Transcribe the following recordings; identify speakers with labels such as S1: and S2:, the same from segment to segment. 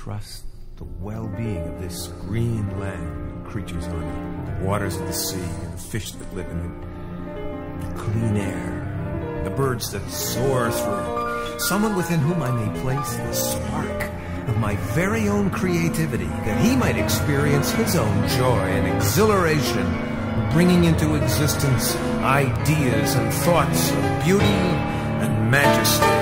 S1: Entrust the well-being of this green land and creatures on it, the waters of the sea and the fish that live in it, the clean air, the birds that soar through it. Someone within whom I may place the spark of my very own creativity, that he might experience his own joy and exhilaration, bringing into existence ideas and thoughts of beauty and majesty.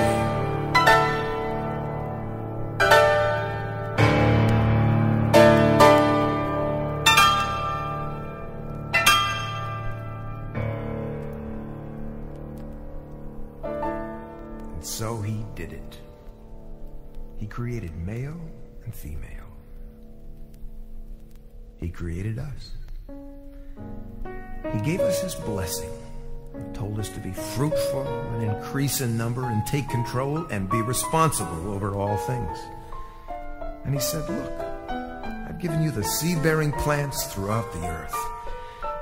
S1: Created male and female. He created us. He gave us his blessing. Told us to be fruitful and increase in number and take control and be responsible over all things. And he said, Look, I've given you the seed bearing plants throughout the earth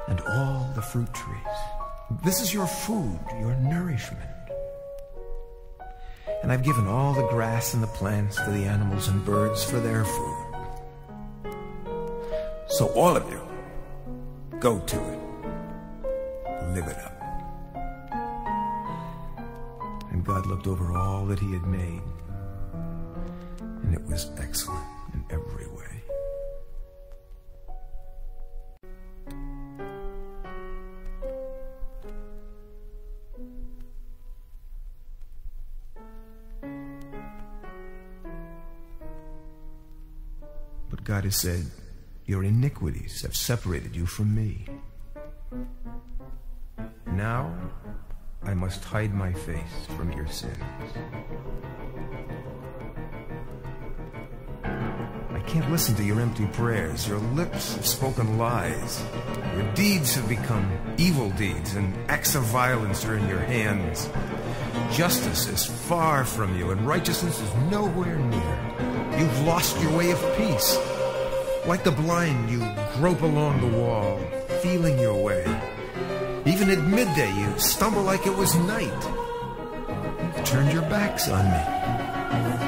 S1: and all the fruit trees. This is your food, your nourishment. And I've given all the grass and the plants to the animals and birds for their food. So all of you, go to it. Live it up. And God looked over all that he had made, and it was excellent in every way. God has said, Your iniquities have separated you from me. Now I must hide my face from your sins. I can't listen to your empty prayers. Your lips have spoken lies. Your deeds have become evil deeds, and acts of violence are in your hands. Justice is far from you, and righteousness is nowhere near. You've lost your way of peace. Like the blind, you grope along the wall, feeling your way. Even at midday, you stumble like it was night. You've turned your backs on me.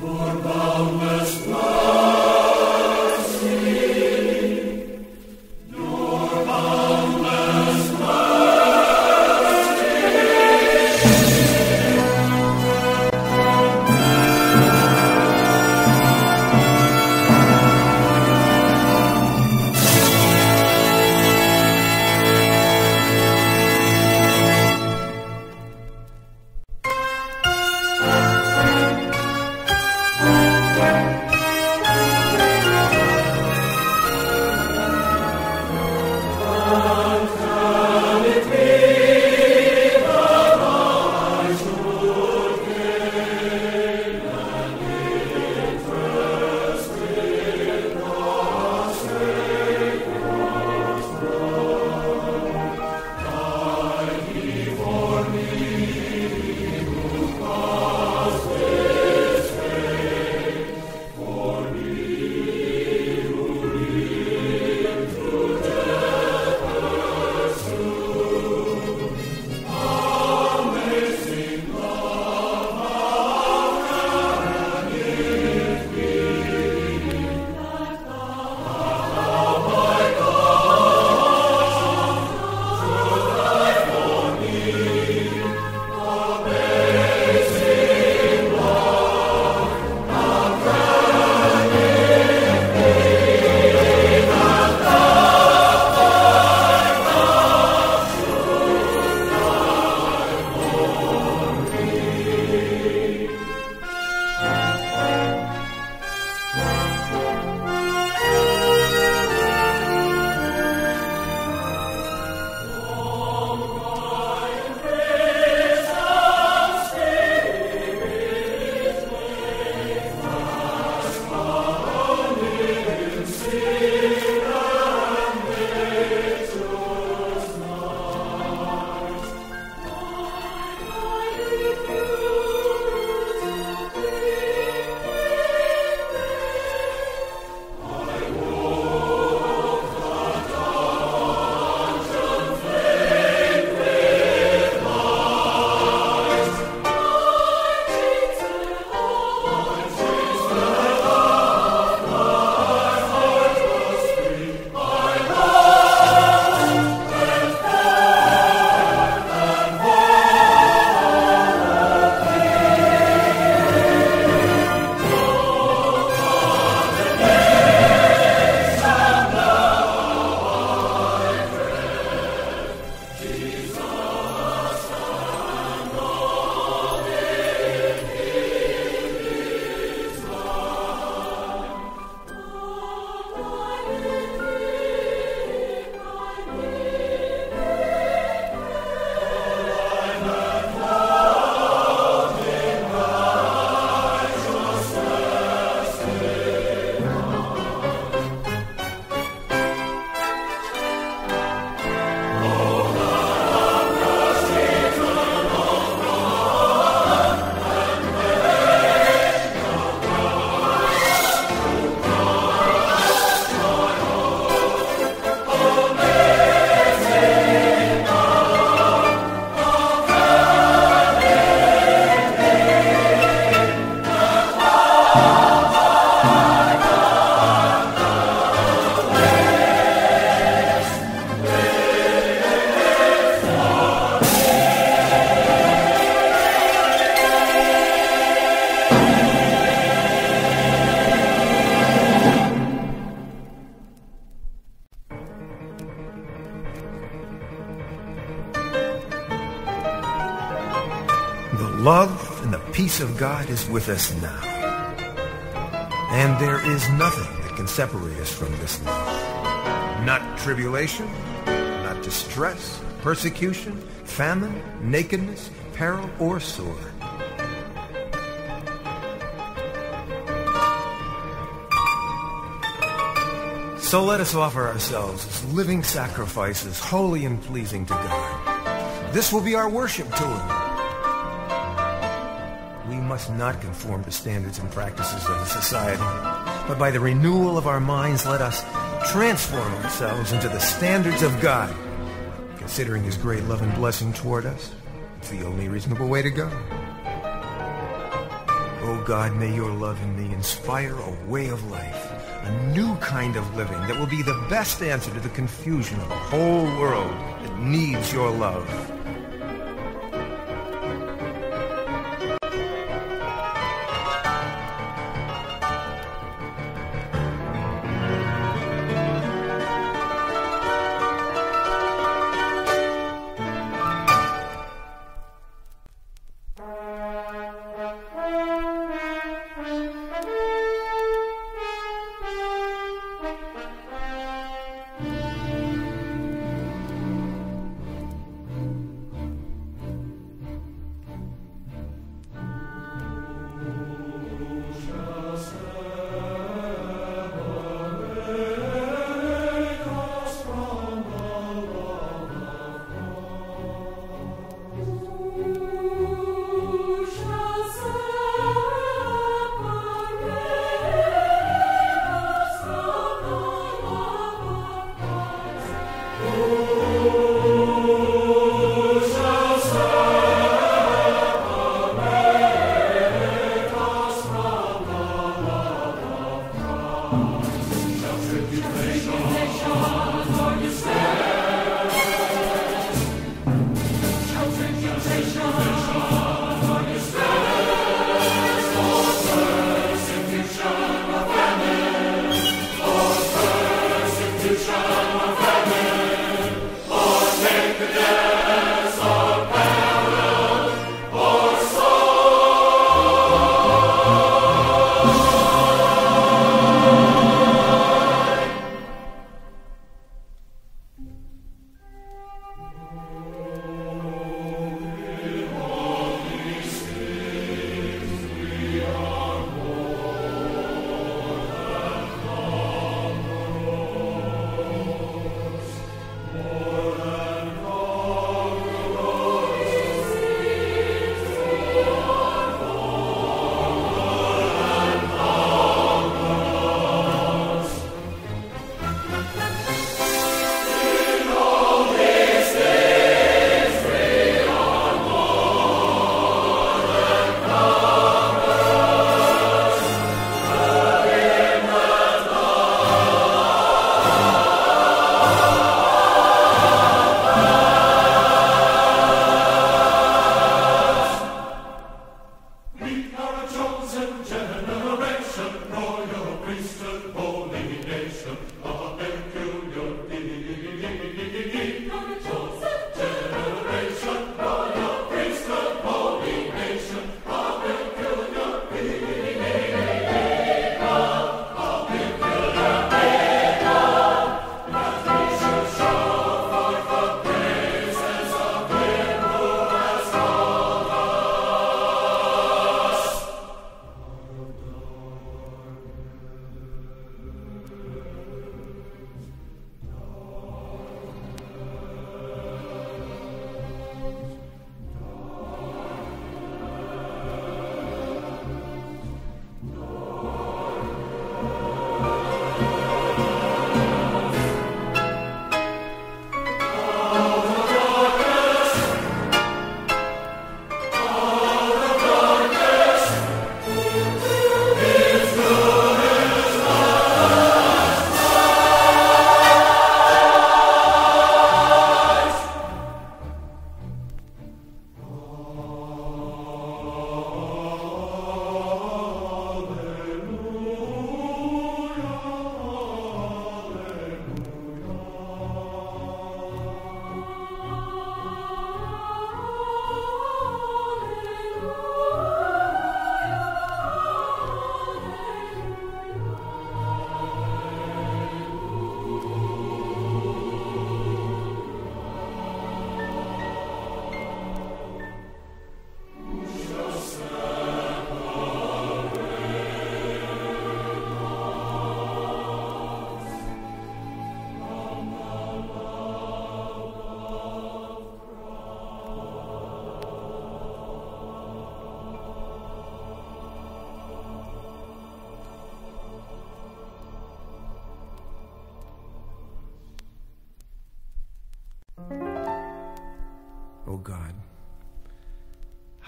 S1: Vor God is with us now. And there is nothing that can separate us from this love. Not tribulation, not distress, persecution, famine, nakedness, peril, or sword. So let us offer ourselves as living sacrifices, holy and pleasing to God. This will be our worship to Him. Must not conform to standards and practices of the society, but by the renewal of our minds, let us transform ourselves into the standards of God. Considering His great love and blessing toward us, it's the only reasonable way to go. Oh God, may your love in me inspire a way of life a new kind of living that will be the best answer to the confusion of a whole world that needs your love.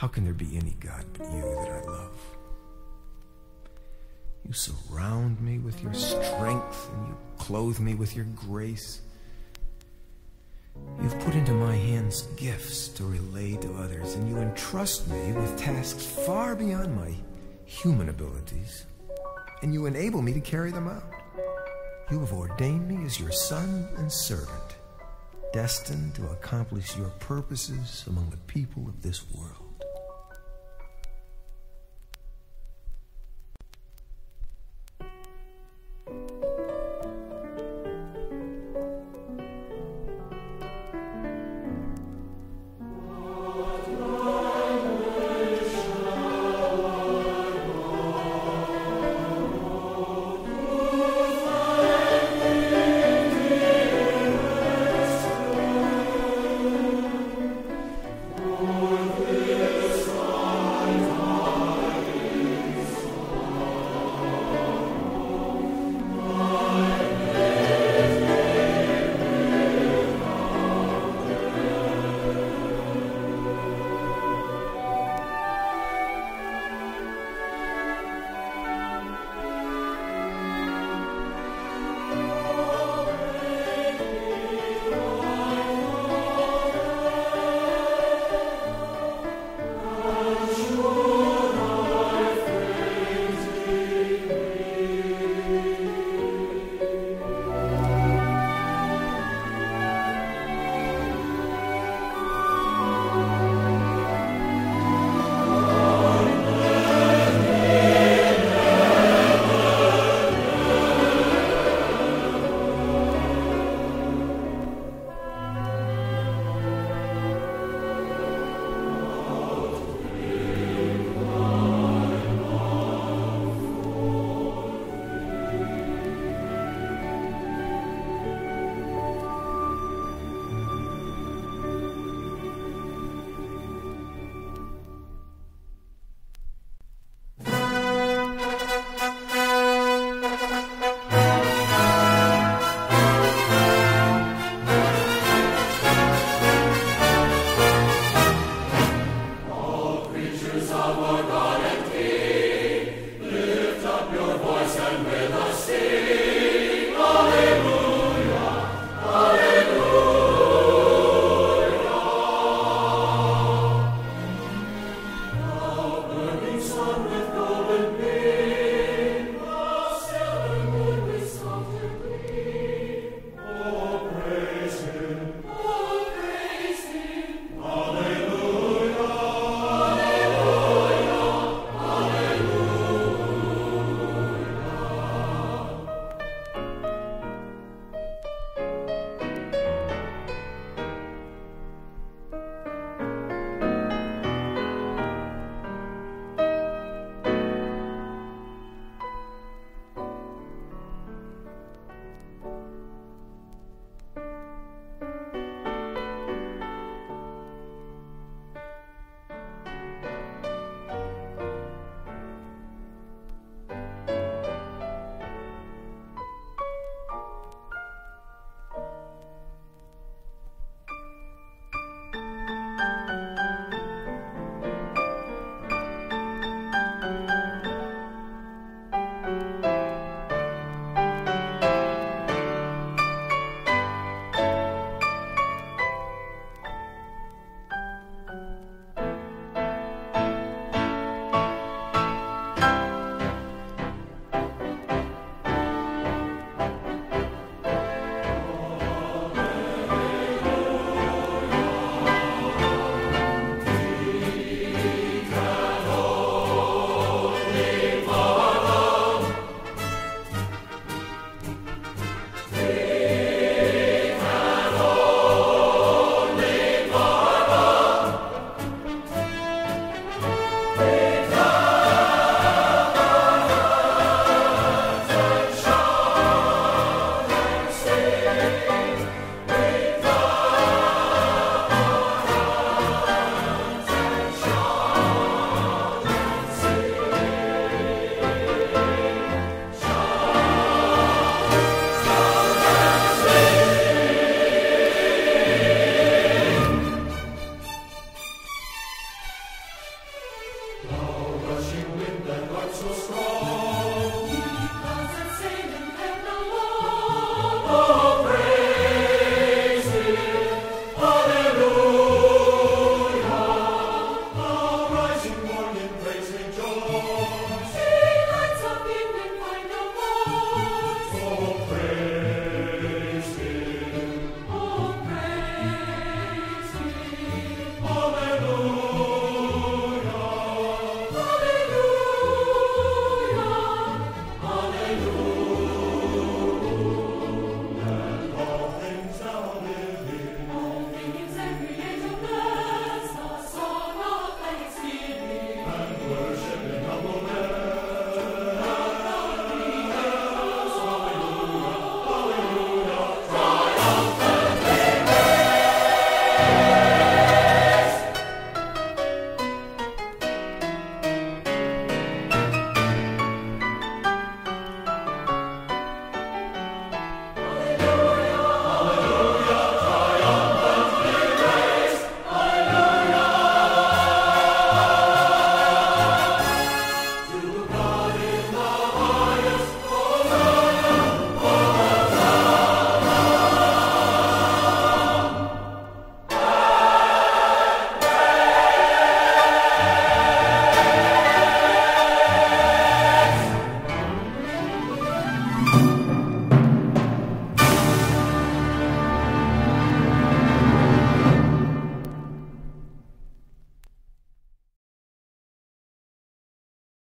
S1: How can there be any God but you that I love? You surround me with your strength and you clothe me with your grace. You've put into my hands gifts to relay to others, and you entrust me with tasks far beyond my human abilities, and you enable me to carry them out. You have ordained me as your son and servant, destined to accomplish your purposes among the people of this world.